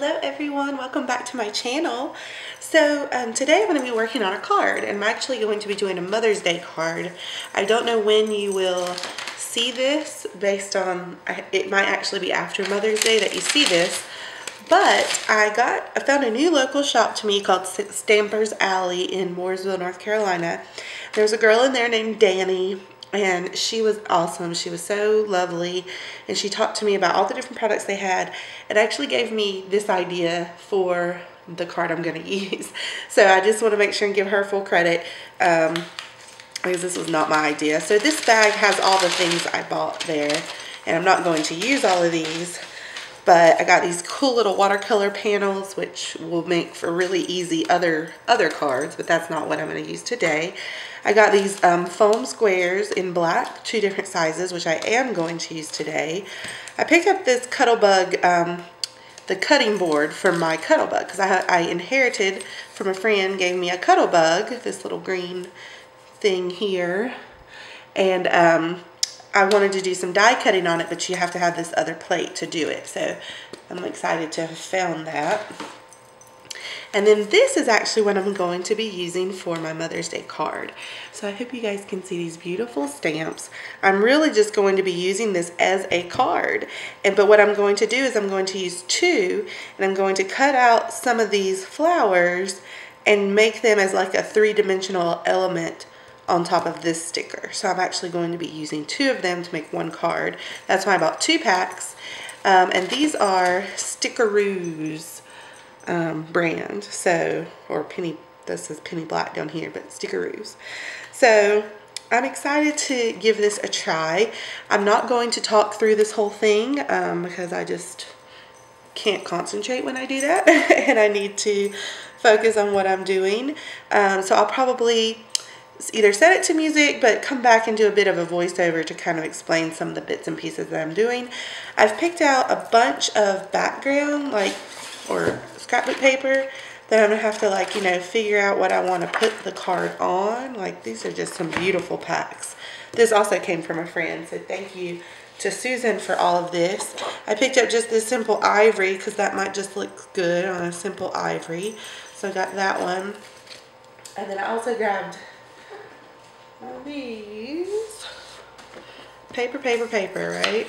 Hello everyone, welcome back to my channel. So um, today I'm going to be working on a card and I'm actually going to be doing a Mother's Day card. I don't know when you will see this based on, it might actually be after Mother's Day that you see this, but I got, I found a new local shop to me called Stampers Alley in Mooresville, North Carolina. There's a girl in there named Danny and she was awesome. She was so lovely and she talked to me about all the different products they had. It actually gave me this idea for the card I'm going to use. So I just want to make sure and give her full credit um, because this was not my idea. So this bag has all the things I bought there and I'm not going to use all of these but I got these cool little watercolor panels which will make for really easy other other cards but that's not what I'm going to use today. I got these um, foam squares in black, two different sizes, which I am going to use today. I picked up this Cuttlebug, um, the cutting board from my Cuttlebug, because I, I inherited from a friend, gave me a Cuttlebug, this little green thing here. And um, I wanted to do some die cutting on it, but you have to have this other plate to do it. So I'm excited to have found that. And then this is actually what I'm going to be using for my Mother's Day card. So I hope you guys can see these beautiful stamps. I'm really just going to be using this as a card. And But what I'm going to do is I'm going to use two and I'm going to cut out some of these flowers and make them as like a three-dimensional element on top of this sticker. So I'm actually going to be using two of them to make one card. That's why I bought two packs. Um, and these are Stickeroos um, brand. So, or Penny, this is Penny Black down here, but Stickeroos. So, I'm excited to give this a try. I'm not going to talk through this whole thing um, because I just can't concentrate when I do that and I need to focus on what I'm doing. Um, so I'll probably either set it to music but come back and do a bit of a voiceover to kind of explain some of the bits and pieces that I'm doing. I've picked out a bunch of background like or scrapbook paper that I'm going to have to like, you know, figure out what I want to put the card on. Like these are just some beautiful packs. This also came from a friend, so thank you to Susan for all of this. I picked up just this simple ivory because that might just look good on a simple ivory. So I got that one. And then I also grabbed these. Paper, paper, paper, right?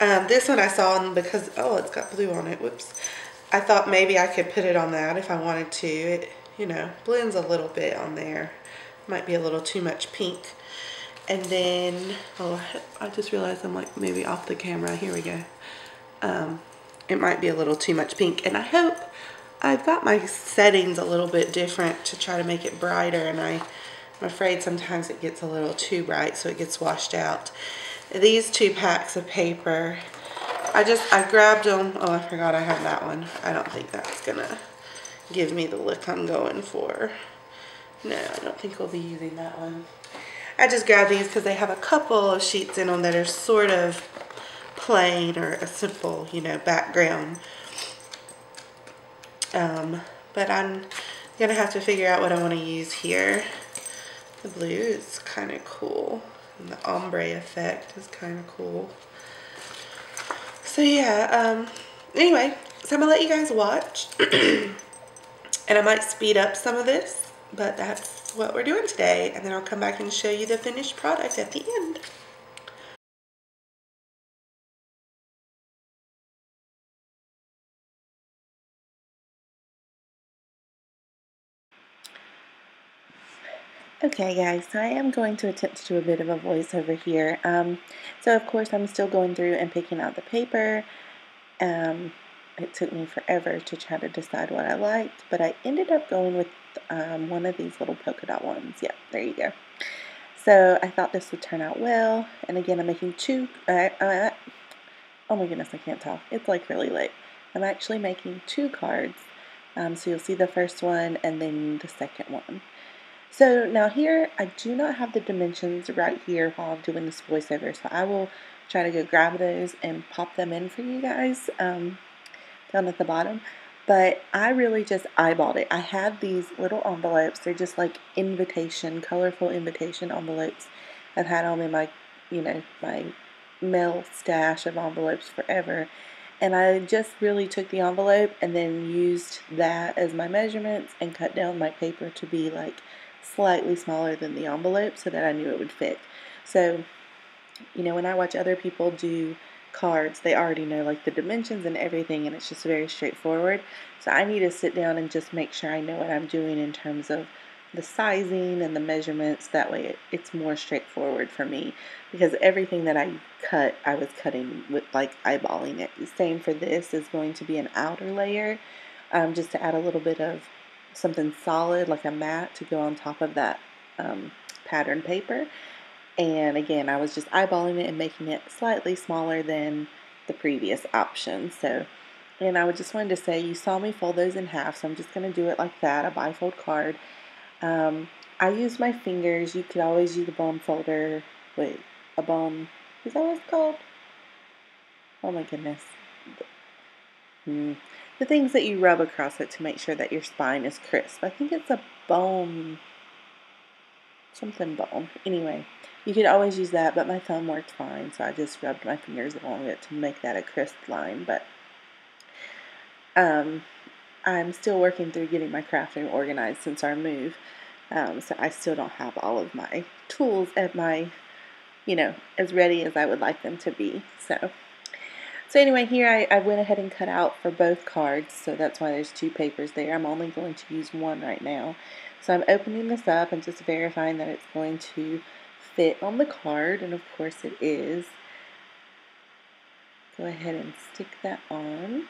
Um, this one I saw because, oh, it's got blue on it. Whoops. I thought maybe I could put it on that if I wanted to. It, you know, blends a little bit on there. Might be a little too much pink. And then, oh, I just realized I'm like maybe off the camera. Here we go. Um, it might be a little too much pink. And I hope I've got my settings a little bit different to try to make it brighter. And I, I'm afraid sometimes it gets a little too bright, so it gets washed out. These two packs of paper I just, I grabbed them. Oh, I forgot I have that one. I don't think that's going to give me the look I'm going for. No, I don't think we'll be using that one. I just grabbed these because they have a couple of sheets in them that are sort of plain or a simple, you know, background. Um, but I'm going to have to figure out what I want to use here. The blue is kind of cool. And the ombre effect is kind of cool. So yeah, um, anyway, so I'm going to let you guys watch. and I might speed up some of this, but that's what we're doing today. And then I'll come back and show you the finished product at the end. Okay guys, so I am going to attempt to do a bit of a voiceover here. Um, so of course I'm still going through and picking out the paper. Um, it took me forever to try to decide what I liked, but I ended up going with um, one of these little polka dot ones. Yeah, there you go. So I thought this would turn out well, and again I'm making two, uh, uh, oh my goodness I can't talk, it's like really late. I'm actually making two cards, um, so you'll see the first one and then the second one. So now here, I do not have the dimensions right here while I'm doing this voiceover, so I will try to go grab those and pop them in for you guys um, down at the bottom. But I really just eyeballed it. I had these little envelopes. They're just like invitation, colorful invitation envelopes. I've had them in my, you know, my mail stash of envelopes forever. And I just really took the envelope and then used that as my measurements and cut down my paper to be like slightly smaller than the envelope so that I knew it would fit. So, you know, when I watch other people do cards, they already know like the dimensions and everything, and it's just very straightforward. So I need to sit down and just make sure I know what I'm doing in terms of the sizing and the measurements. That way it, it's more straightforward for me because everything that I cut, I was cutting with like eyeballing it. The same for this is going to be an outer layer um, just to add a little bit of something solid like a mat to go on top of that um, pattern paper. And again, I was just eyeballing it and making it slightly smaller than the previous option. So, and I would just wanted to say, you saw me fold those in half, so I'm just going to do it like that, a bifold card. Um, I use my fingers. You could always use a bone folder. Wait, a bone. Is that what it's called? Oh my goodness. Hmm. The things that you rub across it to make sure that your spine is crisp. I think it's a bone. Something bone. Anyway, you could always use that, but my thumb worked fine, so I just rubbed my fingers along it to make that a crisp line. But um, I'm still working through getting my crafting organized since our move. Um, so I still don't have all of my tools at my, you know, as ready as I would like them to be. So, so anyway, here I, I went ahead and cut out for both cards. So that's why there's two papers there. I'm only going to use one right now. So I'm opening this up and just verifying that it's going to fit on the card. And of course it is. Go ahead and stick that on.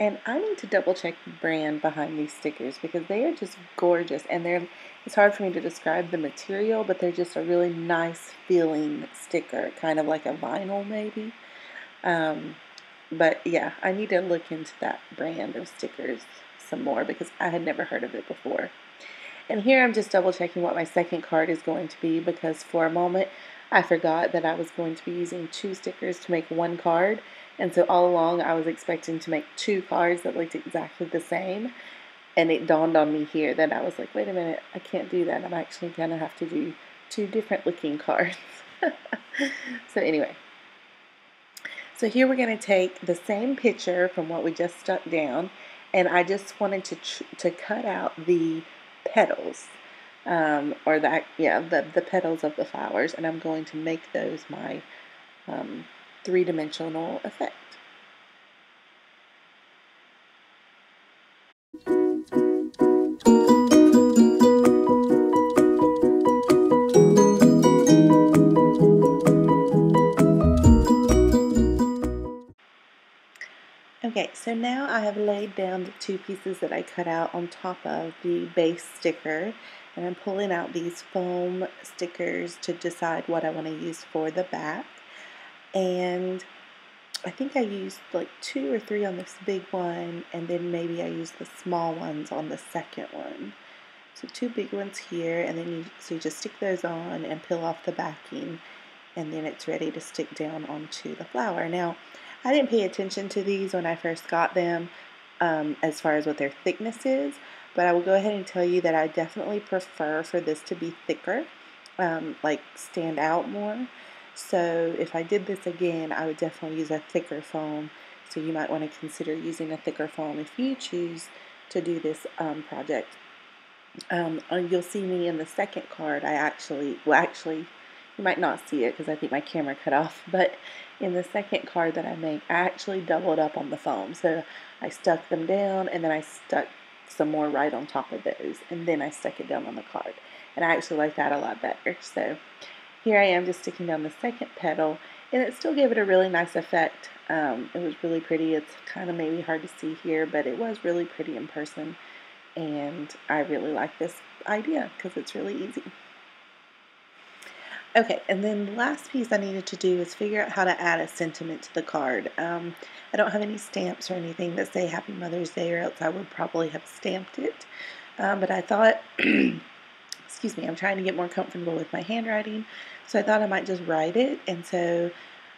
And I need to double check the brand behind these stickers because they are just gorgeous and they're it's hard for me to describe the material, but they're just a really nice feeling sticker, kind of like a vinyl maybe. Um, but yeah, I need to look into that brand of stickers some more because I had never heard of it before. And here I'm just double checking what my second card is going to be because for a moment I forgot that I was going to be using two stickers to make one card and so all along, I was expecting to make two cards that looked exactly the same. And it dawned on me here that I was like, wait a minute, I can't do that. I'm actually going to have to do two different looking cards. so, anyway. So, here we're going to take the same picture from what we just stuck down. And I just wanted to, to cut out the petals. Um, or that, yeah, the, the petals of the flowers. And I'm going to make those my um, three-dimensional effect. Okay, so now I have laid down the two pieces that I cut out on top of the base sticker and I'm pulling out these foam stickers to decide what I want to use for the back and I think I used like two or three on this big one and then maybe I used the small ones on the second one. So two big ones here and then you, so you just stick those on and peel off the backing and then it's ready to stick down onto the flower. Now I didn't pay attention to these when I first got them um, as far as what their thickness is but I will go ahead and tell you that I definitely prefer for this to be thicker um, like stand out more so if I did this again, I would definitely use a thicker foam. So you might want to consider using a thicker foam if you choose to do this um, project. Um, uh, you'll see me in the second card. I actually, well, actually, you might not see it because I think my camera cut off. But in the second card that I make, I actually doubled up on the foam. So I stuck them down and then I stuck some more right on top of those. And then I stuck it down on the card. And I actually like that a lot better. So here I am just sticking down the second petal and it still gave it a really nice effect. Um, it was really pretty. It's kind of maybe hard to see here, but it was really pretty in person. And I really like this idea because it's really easy. Okay, and then the last piece I needed to do is figure out how to add a sentiment to the card. Um, I don't have any stamps or anything that say Happy Mother's Day or else I would probably have stamped it. Um, but I thought, excuse me, I'm trying to get more comfortable with my handwriting. So I thought I might just write it. And so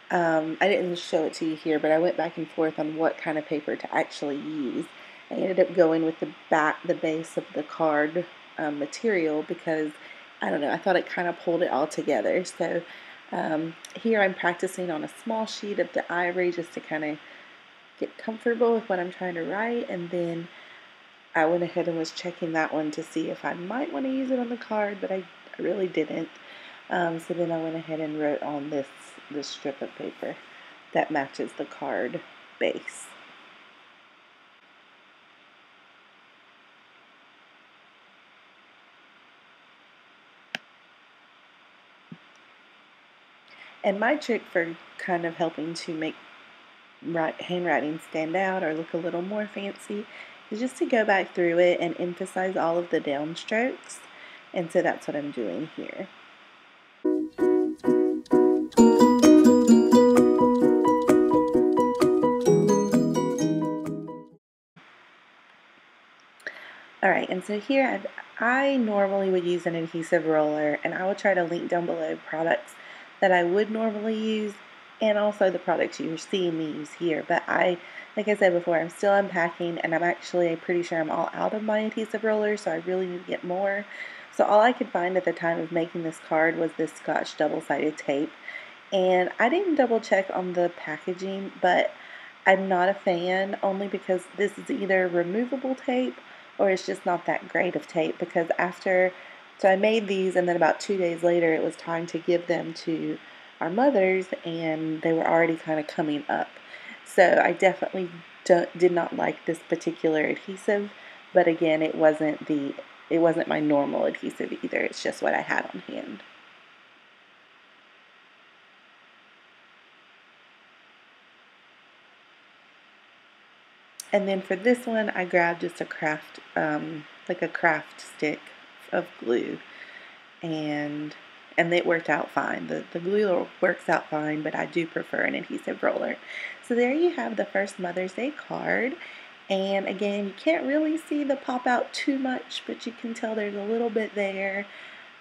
um, I didn't show it to you here, but I went back and forth on what kind of paper to actually use. I ended up going with the back, the base of the card um, material because I don't know, I thought it kind of pulled it all together. So Um, here I'm practicing on a small sheet of the ivory just to kind of get comfortable with what I'm trying to write and then I went ahead and was checking that one to see if I might want to use it on the card but I, I really didn't um, so then I went ahead and wrote on this this strip of paper that matches the card base And my trick for kind of helping to make handwriting stand out or look a little more fancy is just to go back through it and emphasize all of the downstrokes. And so that's what I'm doing here. And so here I've, i normally would use an adhesive roller and I will try to link down below products that I would normally use and also the products you're seeing me use here. But I, like I said before, I'm still unpacking and I'm actually pretty sure I'm all out of my adhesive rollers, so I really need to get more. So all I could find at the time of making this card was this Scotch double-sided tape. And I didn't double check on the packaging, but I'm not a fan only because this is either removable tape or it's just not that great of tape because after so I made these, and then about two days later, it was time to give them to our mothers, and they were already kind of coming up. So I definitely did not like this particular adhesive, but again, it wasn't the it wasn't my normal adhesive either. It's just what I had on hand. And then for this one, I grabbed just a craft, um, like a craft stick of glue and and it worked out fine. The, the glue works out fine, but I do prefer an adhesive roller. So there you have the first Mother's Day card. And again, you can't really see the pop out too much, but you can tell there's a little bit there.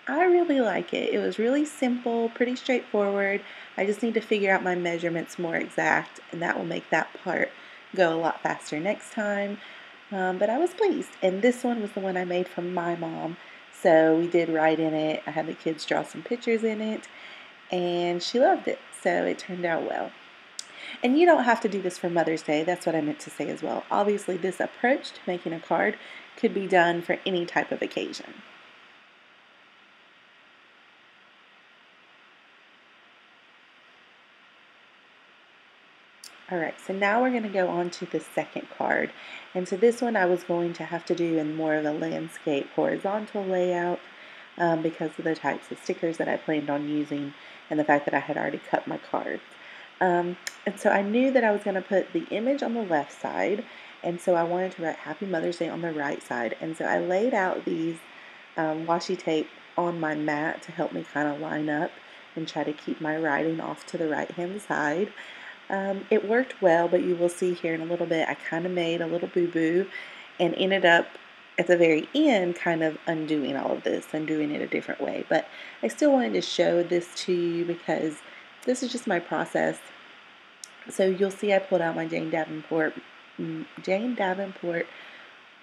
I really like it. It was really simple, pretty straightforward. I just need to figure out my measurements more exact, and that will make that part go a lot faster next time. Um, but I was pleased. And this one was the one I made for my mom. So we did write in it. I had the kids draw some pictures in it, and she loved it. So it turned out well. And you don't have to do this for Mother's Day. That's what I meant to say as well. Obviously, this approach to making a card could be done for any type of occasion. Alright, so now we're going to go on to the second card. And so this one I was going to have to do in more of a landscape horizontal layout um, because of the types of stickers that I planned on using and the fact that I had already cut my cards. Um, and so I knew that I was going to put the image on the left side and so I wanted to write Happy Mother's Day on the right side. And so I laid out these um, washi tape on my mat to help me kind of line up and try to keep my writing off to the right hand side. Um, it worked well, but you will see here in a little bit, I kind of made a little boo-boo and ended up at the very end kind of undoing all of this and doing it a different way. But I still wanted to show this to you because this is just my process. So you'll see I pulled out my Jane Davenport Jane Davenport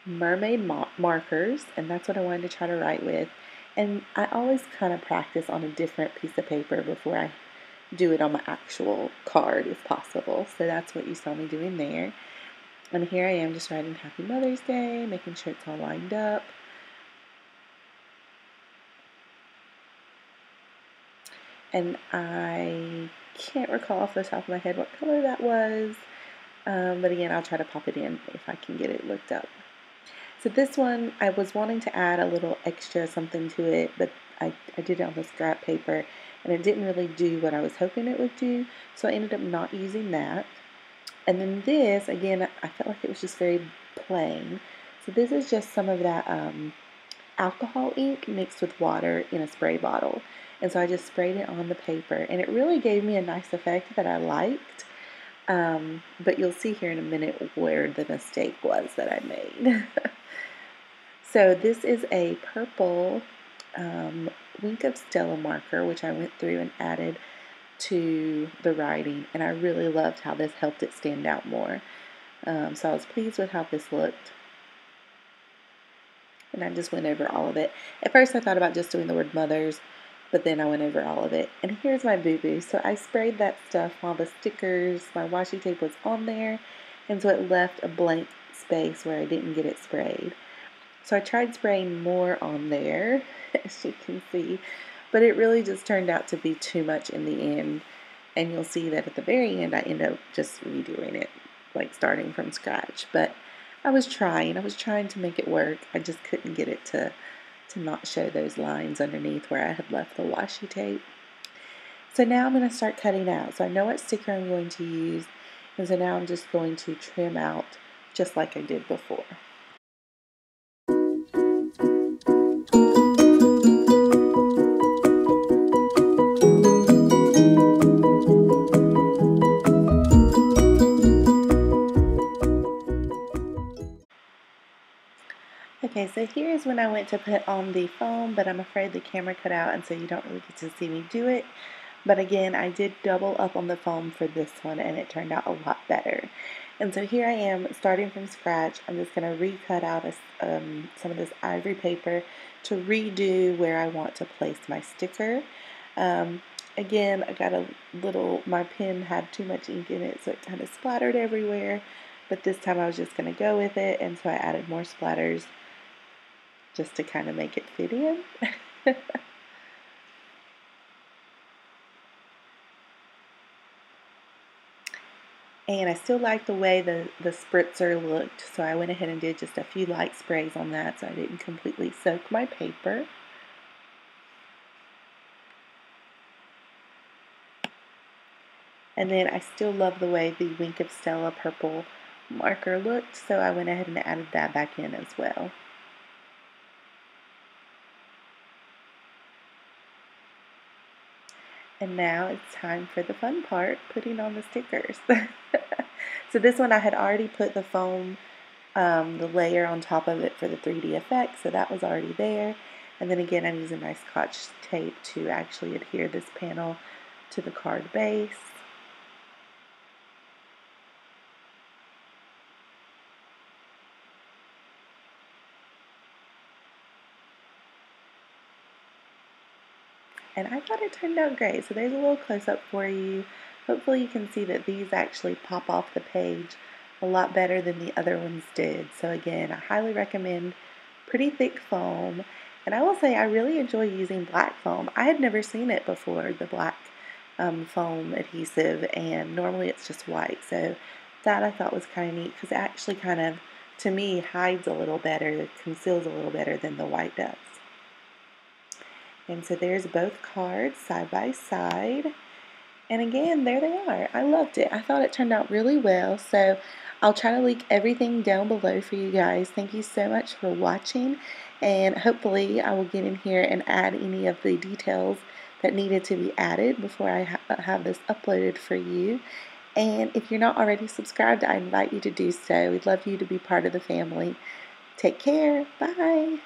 mermaid markers and that's what I wanted to try to write with. And I always kind of practice on a different piece of paper before I do it on my actual card if possible. So that's what you saw me doing there. And here I am just writing Happy Mother's Day, making sure it's all lined up. And I can't recall off the top of my head what color that was. Um, but again, I'll try to pop it in if I can get it looked up. So this one, I was wanting to add a little extra something to it, but I, I did it on the scrap paper and it didn't really do what I was hoping it would do, so I ended up not using that. And then this, again, I felt like it was just very plain. So this is just some of that um, alcohol ink mixed with water in a spray bottle. And so I just sprayed it on the paper, and it really gave me a nice effect that I liked. Um, but you'll see here in a minute where the mistake was that I made. so this is a purple um, Wink of Stella marker, which I went through and added to the writing, and I really loved how this helped it stand out more. Um, so I was pleased with how this looked. And I just went over all of it. At first I thought about just doing the word mothers, but then I went over all of it. And here's my boo-boo. So I sprayed that stuff while the stickers, my washi tape was on there, and so it left a blank space where I didn't get it sprayed. So I tried spraying more on there, as you can see, but it really just turned out to be too much in the end. And you'll see that at the very end, I end up just redoing it, like starting from scratch. But I was trying, I was trying to make it work. I just couldn't get it to, to not show those lines underneath where I had left the washi tape. So now I'm going to start cutting out. So I know what sticker I'm going to use. And so now I'm just going to trim out just like I did before. Okay, so here's when I went to put on the foam, but I'm afraid the camera cut out and so you don't really get to see me do it. But again, I did double up on the foam for this one and it turned out a lot better. And so here I am starting from scratch. I'm just going to recut out a, um, some of this ivory paper to redo where I want to place my sticker. Um, again, I got a little, my pen had too much ink in it so it kind of splattered everywhere. But this time I was just going to go with it and so I added more splatters just to kind of make it fit in. And I still like the way the, the spritzer looked, so I went ahead and did just a few light sprays on that so I didn't completely soak my paper. And then I still love the way the Wink of Stella purple marker looked, so I went ahead and added that back in as well. And now it's time for the fun part, putting on the stickers. so this one I had already put the foam, um, the layer on top of it for the 3D effect, so that was already there. And then again, I'm using my scotch tape to actually adhere this panel to the card base. And I thought it turned out great. So there's a little close-up for you. Hopefully you can see that these actually pop off the page a lot better than the other ones did. So again, I highly recommend pretty thick foam. And I will say I really enjoy using black foam. I had never seen it before, the black um, foam adhesive, and normally it's just white. So that I thought was kind of neat because it actually kind of, to me, hides a little better, conceals a little better than the white does. And so there's both cards side by side. And again, there they are. I loved it. I thought it turned out really well. So I'll try to link everything down below for you guys. Thank you so much for watching. And hopefully I will get in here and add any of the details that needed to be added before I ha have this uploaded for you. And if you're not already subscribed, I invite you to do so. We'd love you to be part of the family. Take care. Bye.